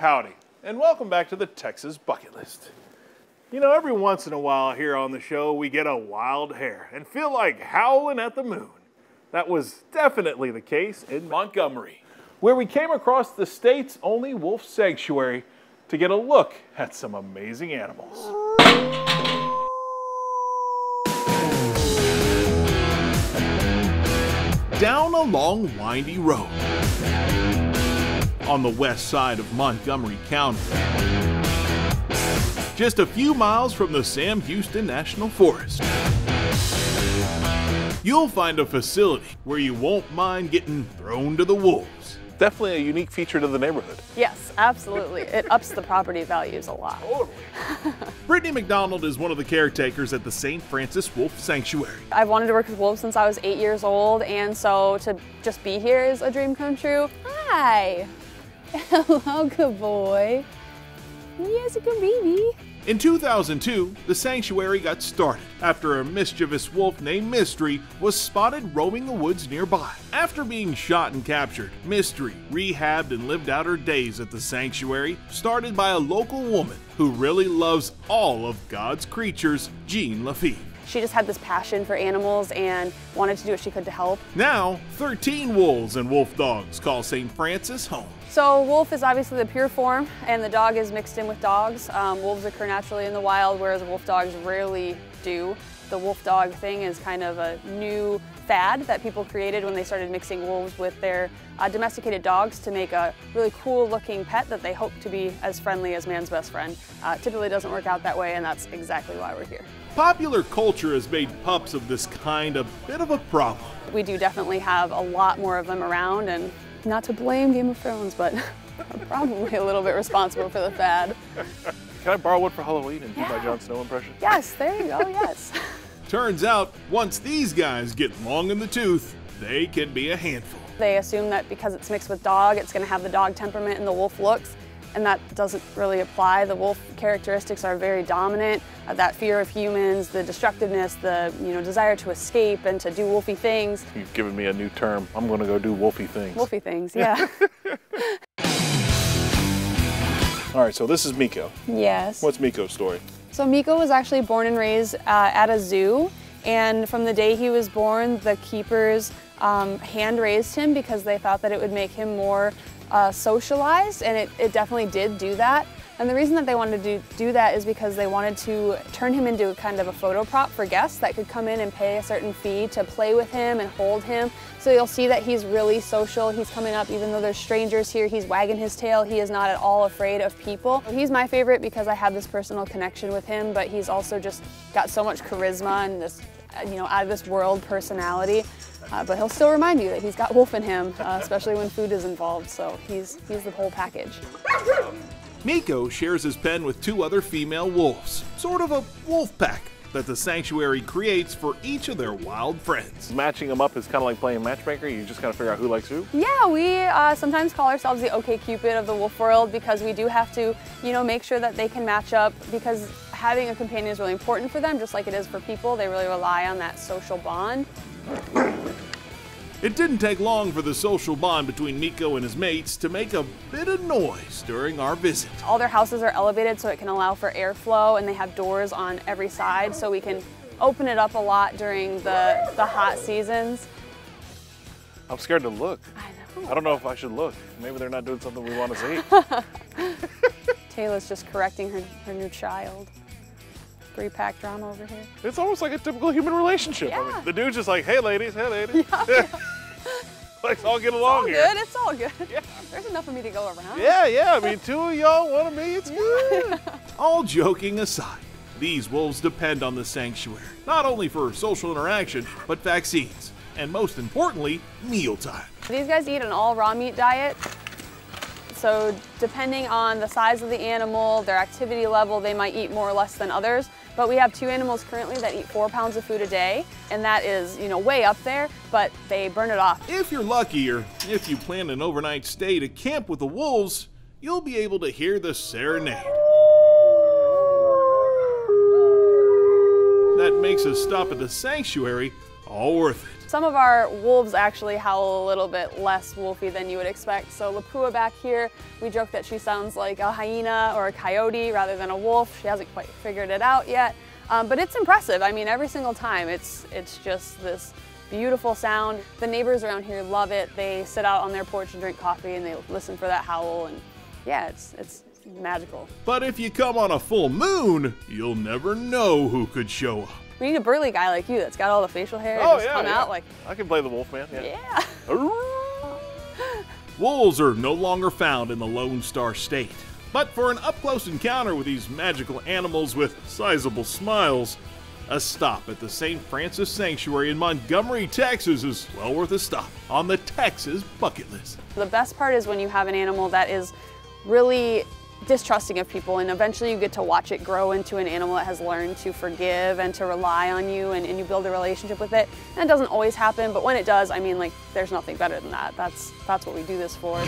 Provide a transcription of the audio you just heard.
Howdy, and welcome back to the Texas Bucket List. You know, every once in a while here on the show, we get a wild hair and feel like howling at the moon. That was definitely the case in Montgomery, where we came across the state's only wolf sanctuary to get a look at some amazing animals. Down a long, windy road on the west side of Montgomery County. Just a few miles from the Sam Houston National Forest. You'll find a facility where you won't mind getting thrown to the wolves. Definitely a unique feature to the neighborhood. Yes, absolutely. it ups the property values a lot. Brittany McDonald is one of the caretakers at the St. Francis Wolf Sanctuary. I've wanted to work with wolves since I was eight years old, and so to just be here is a dream come true. Hi. Hello, oh, good boy. Yes, a good baby. In 2002, the sanctuary got started after a mischievous wolf named Mystery was spotted roaming the woods nearby. After being shot and captured, Mystery rehabbed and lived out her days at the sanctuary, started by a local woman who really loves all of God's creatures, Jean Lafitte. She just had this passion for animals and wanted to do what she could to help. Now, 13 wolves and wolf dogs call St. Francis home. So wolf is obviously the pure form and the dog is mixed in with dogs. Um, wolves occur naturally in the wild whereas wolf dogs rarely do. The wolf dog thing is kind of a new fad that people created when they started mixing wolves with their uh, domesticated dogs to make a really cool looking pet that they hope to be as friendly as man's best friend. Uh, typically doesn't work out that way and that's exactly why we're here. Popular culture has made pups of this kind a bit of a problem. We do definitely have a lot more of them around and not to blame Game of Thrones, but probably a little bit responsible for the fad. Can I borrow one for Halloween and yeah. do my Jon Snow impression? Yes, there you go, yes. Turns out, once these guys get long in the tooth, they can be a handful. They assume that because it's mixed with dog, it's going to have the dog temperament and the wolf looks and that doesn't really apply. The wolf characteristics are very dominant. Uh, that fear of humans, the destructiveness, the you know desire to escape and to do wolfy things. You've given me a new term. I'm going to go do wolfy things. Wolfy things, yeah. All right, so this is Miko. Yes. What's Miko's story? So Miko was actually born and raised uh, at a zoo. And from the day he was born, the keepers um, hand raised him because they thought that it would make him more uh, socialized, and it, it definitely did do that. And the reason that they wanted to do, do that is because they wanted to turn him into a kind of a photo prop for guests that could come in and pay a certain fee to play with him and hold him. So you'll see that he's really social. He's coming up, even though there's strangers here, he's wagging his tail. He is not at all afraid of people. He's my favorite because I have this personal connection with him, but he's also just got so much charisma and this, you know, out of this world personality. Uh, but he'll still remind you that he's got wolf in him, uh, especially when food is involved. So he's he's the whole package. Miko shares his pen with two other female wolves, sort of a wolf pack that the sanctuary creates for each of their wild friends. Matching them up is kind of like playing matchmaker. You just kind of figure out who likes who. Yeah, we uh, sometimes call ourselves the OK Cupid of the wolf world because we do have to, you know, make sure that they can match up because having a companion is really important for them, just like it is for people. They really rely on that social bond. It didn't take long for the social bond between Miko and his mates to make a bit of noise during our visit. All their houses are elevated so it can allow for airflow and they have doors on every side so we can open it up a lot during the, the hot seasons. I'm scared to look. I know. I don't know if I should look. Maybe they're not doing something we want to see. Taylor's just correcting her, her new child three pack drama over here. It's almost like a typical human relationship. Yeah. I mean, the dude's just like, hey ladies, hey ladies. Yeah. Let's get along it's all here. good, it's all good. Yeah. There's enough for me to go around. Yeah, yeah, I mean, two of y'all, one of me, it's good. all joking aside, these wolves depend on the sanctuary, not only for social interaction, but vaccines, and most importantly, mealtime. These guys eat an all raw meat diet, so depending on the size of the animal, their activity level, they might eat more or less than others. But we have two animals currently that eat four pounds of food a day, and that is, you know, way up there, but they burn it off. If you're lucky, or if you plan an overnight stay to camp with the wolves, you'll be able to hear the serenade. That makes a stop at the sanctuary all worth it. Some of our wolves actually howl a little bit less wolfy than you would expect. So Lapua back here, we joke that she sounds like a hyena or a coyote rather than a wolf. She hasn't quite figured it out yet. Um, but it's impressive. I mean, every single time it's, it's just this beautiful sound. The neighbors around here love it. They sit out on their porch and drink coffee and they listen for that howl and yeah, it's, it's magical. But if you come on a full moon, you'll never know who could show up. We need a burly guy like you that's got all the facial hair oh, just yeah, come yeah. out like I can play the Wolfman. Yeah. Yeah. Wolves are no longer found in the Lone Star State. But for an up-close encounter with these magical animals with sizable smiles, a stop at the St. Francis Sanctuary in Montgomery, Texas is well worth a stop on the Texas bucket list. The best part is when you have an animal that is really distrusting of people and eventually you get to watch it grow into an animal that has learned to forgive and to rely on you and, and, you build a relationship with it. And it doesn't always happen, but when it does, I mean like there's nothing better than that. That's that's what we do this for.